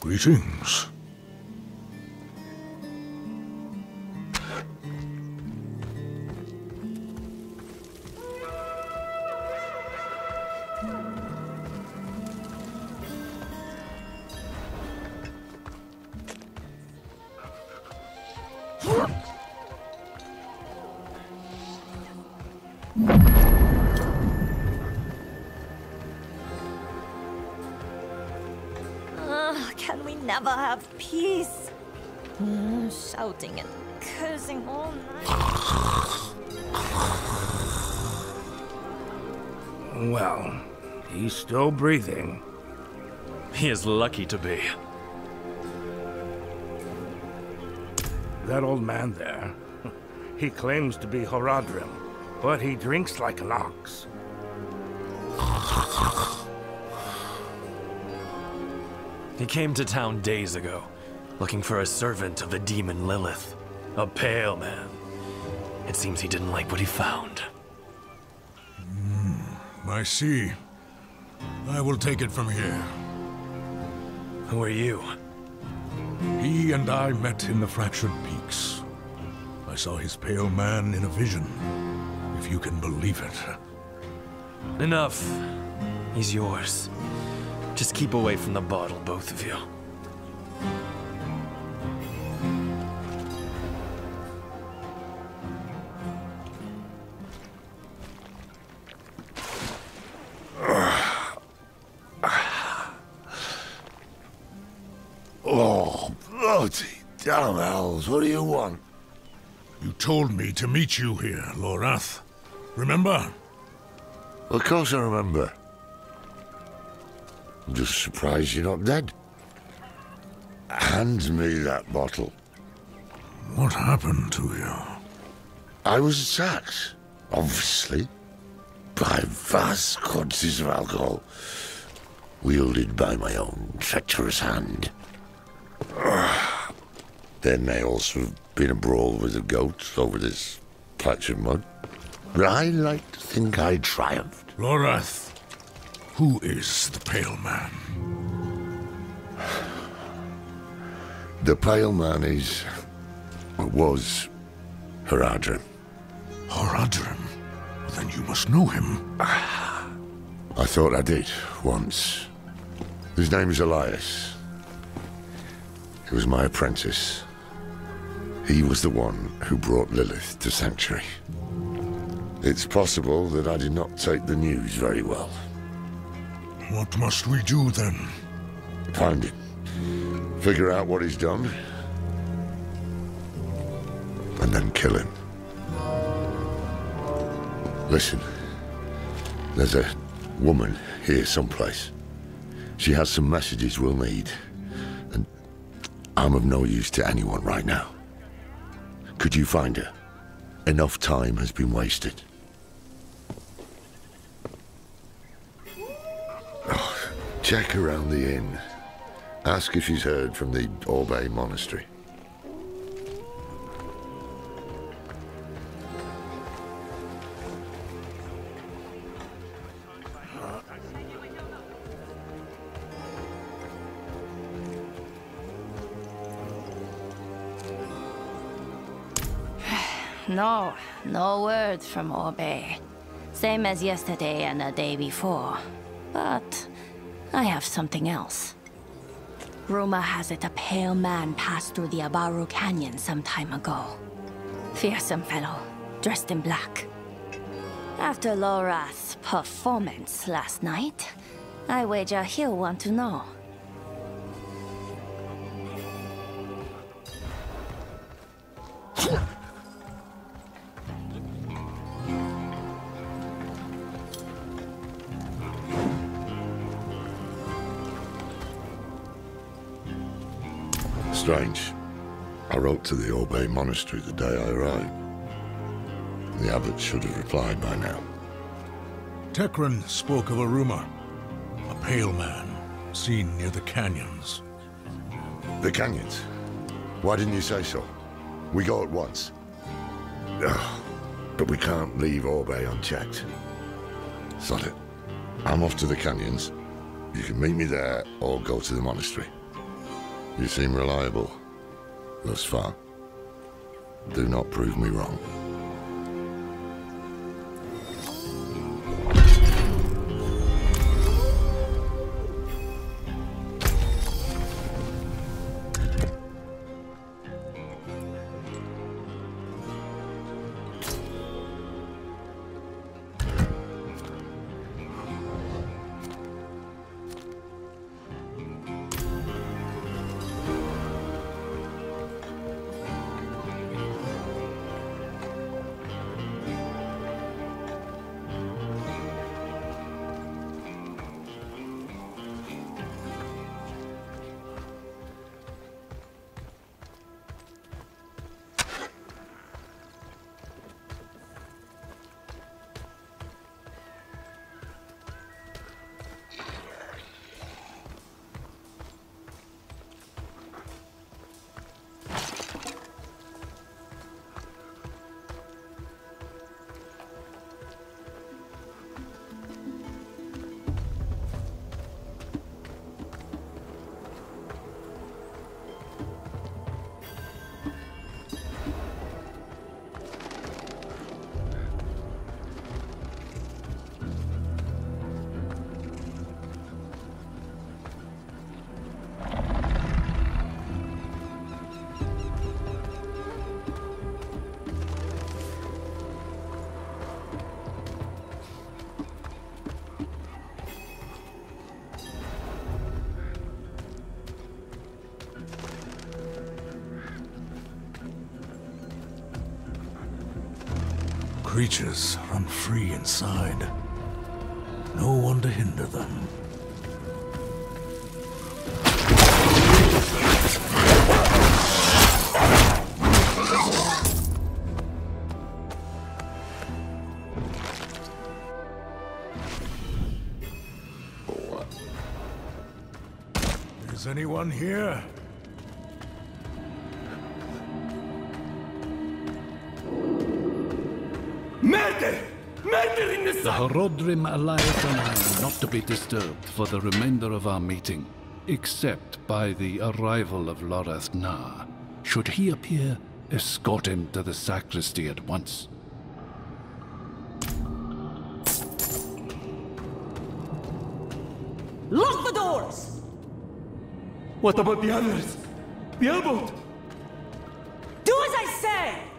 Greetings. Never have peace? Mm, shouting and cursing all night. Well, he's still breathing. He is lucky to be. That old man there, he claims to be Horadrim, but he drinks like an ox. He came to town days ago, looking for a servant of the demon Lilith. A pale man. It seems he didn't like what he found. Hmm, I see. I will take it from here. Who are you? He and I met in the Fractured Peaks. I saw his pale man in a vision, if you can believe it. Enough. He's yours. Just keep away from the bottle, both of you. Oh, bloody damn hells, what do you want? You told me to meet you here, Lorath. Remember? Of course I remember. I'm just surprised you're not dead. Hand me that bottle. What happened to you? I was attacked, obviously, by vast quantities of alcohol, wielded by my own treacherous hand. There may also have been a brawl with the goats over this patch of mud. But I like to think I triumphed. Lorath, who is the Pale Man? The Pale Man is... was... Haradrim. Horadrim? Then you must know him. I thought I did, once. His name is Elias. He was my apprentice. He was the one who brought Lilith to Sanctuary. It's possible that I did not take the news very well. What must we do then? Find him. Figure out what he's done. And then kill him. Listen. There's a woman here someplace. She has some messages we'll need. And I'm of no use to anyone right now. Could you find her? Enough time has been wasted. Check around the inn. Ask if she's heard from the Orbei Monastery. No, no word from Orbei. Same as yesterday and the day before. But I have something else. Rumor has it a pale man passed through the Abaru Canyon some time ago. Fearsome fellow, dressed in black. After Lorath's performance last night, I wager he'll want to know. Strange. I wrote to the Orbei Monastery the day I arrived. The abbot should have replied by now. Tekran spoke of a rumor. A pale man, seen near the canyons. The canyons? Why didn't you say so? We go at once. Ugh, but we can't leave Orbei unchecked. Sod it. I'm off to the canyons. You can meet me there or go to the monastery. You seem reliable. Thus far. Do not prove me wrong. Creatures run free inside. No one to hinder them. Is anyone here? The The Horadrim Elias and I are not to be disturbed for the remainder of our meeting, except by the arrival of Lorath Nahr. Should he appear, escort him to the sacristy at once. Lock the doors! What about the others? The Beelboot! Do as I say!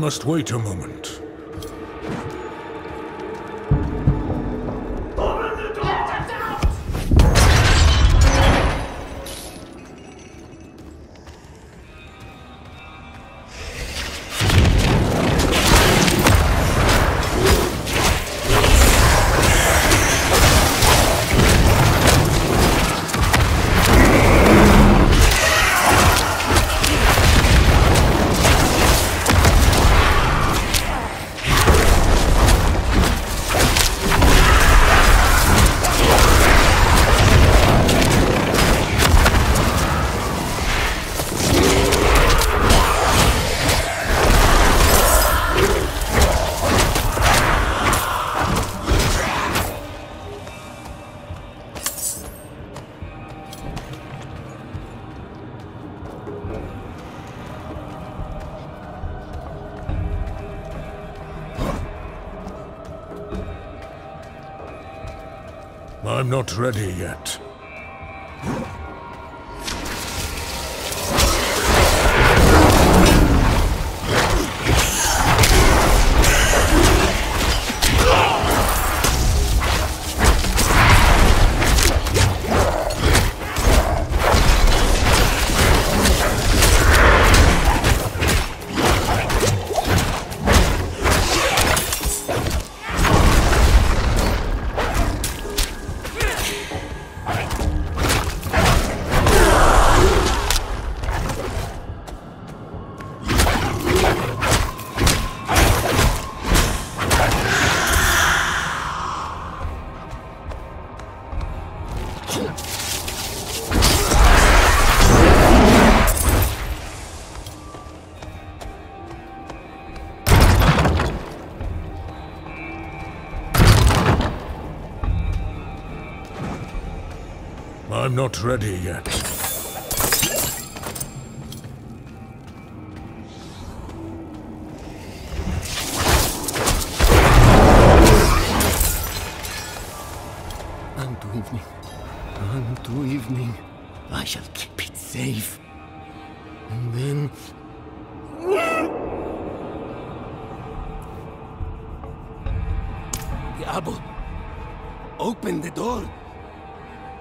Must wait a moment. I'm not ready yet. Not ready yet. Unto evening. Unto evening. I shall keep it safe. And then. Diabo! Open the door!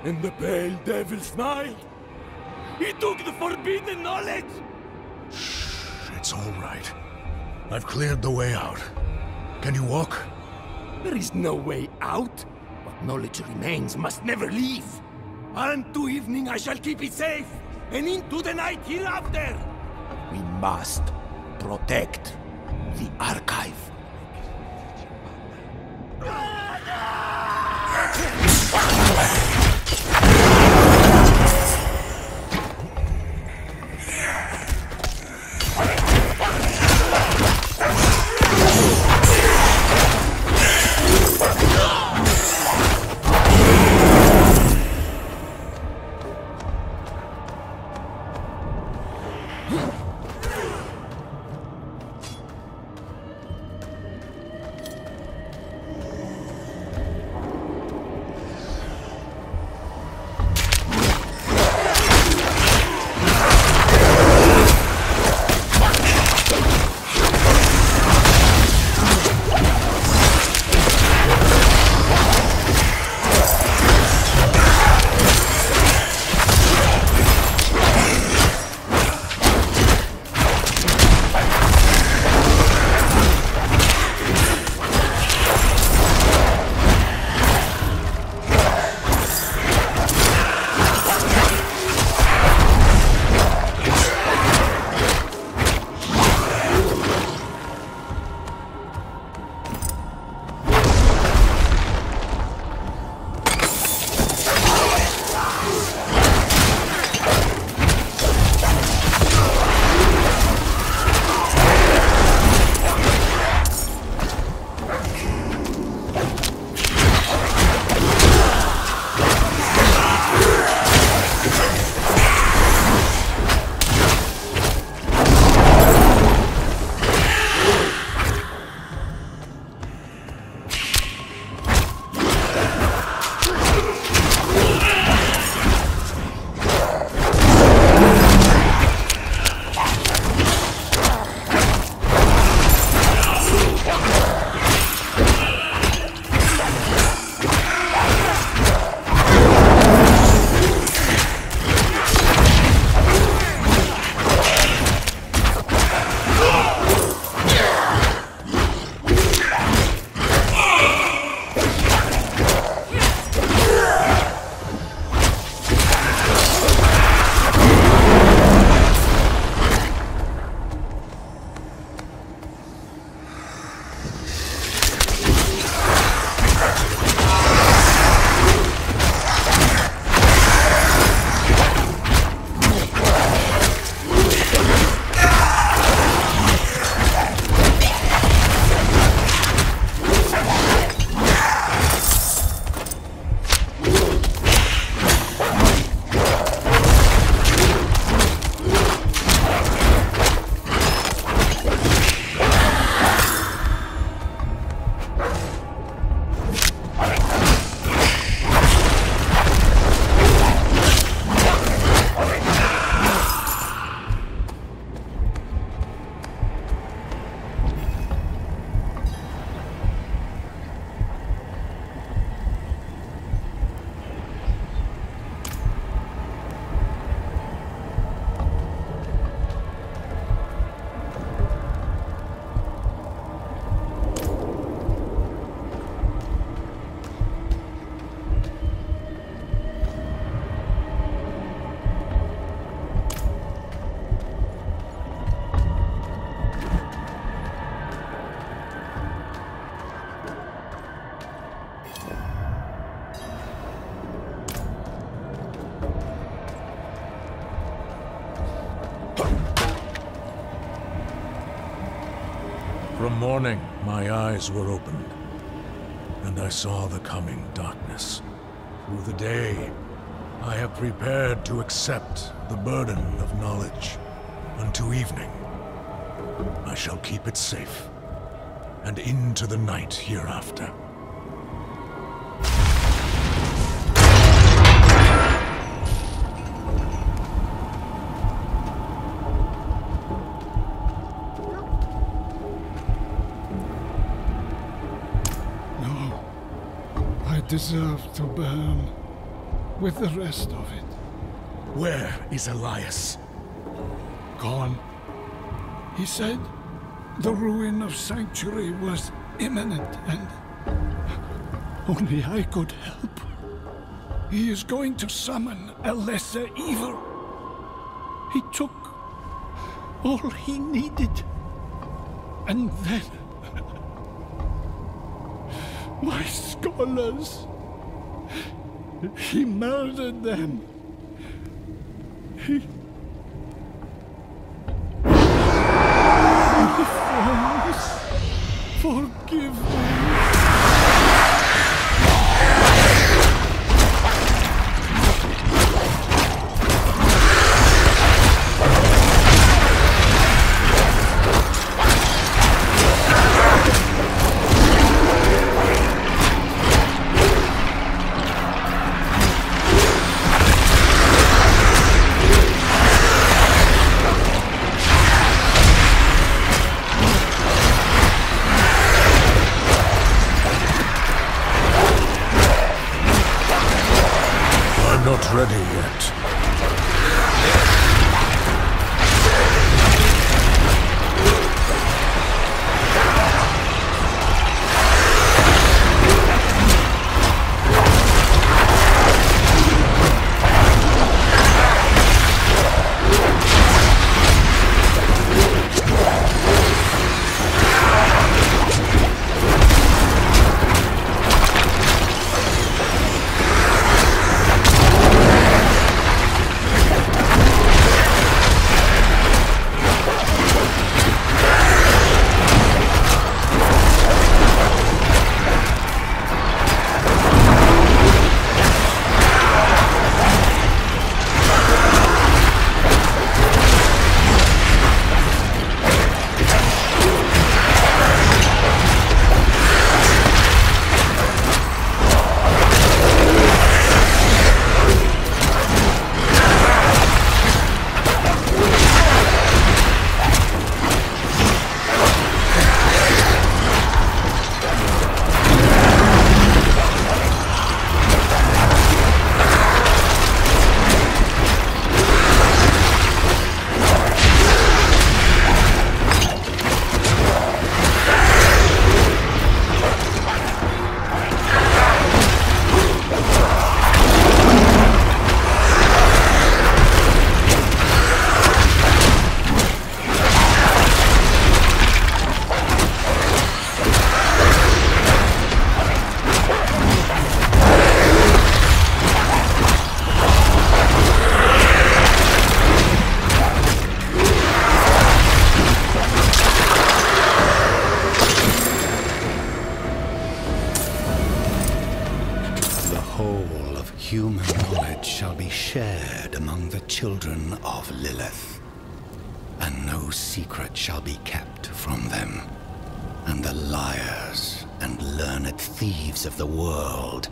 and the pale devil smiled. He took the forbidden knowledge! Shh, it's all right. I've cleared the way out. Can you walk? There is no way out. What knowledge remains must never leave. Unto evening I shall keep it safe, and into the night hereafter. We must protect the archive. From morning, my eyes were opened, and I saw the coming darkness. Through the day, I have prepared to accept the burden of knowledge. Unto evening, I shall keep it safe, and into the night hereafter. Deserve to burn with the rest of it. Where is Elias? Gone. He said the ruin of Sanctuary was imminent and only I could help. He is going to summon a lesser evil. He took all he needed. And then my scholars. He murdered them. Knowledge shall be shared among the children of Lilith, and no secret shall be kept from them. And the liars and learned thieves of the world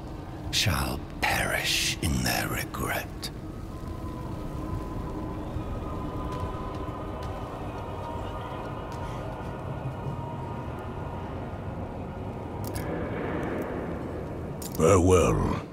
shall perish in their regret. Farewell.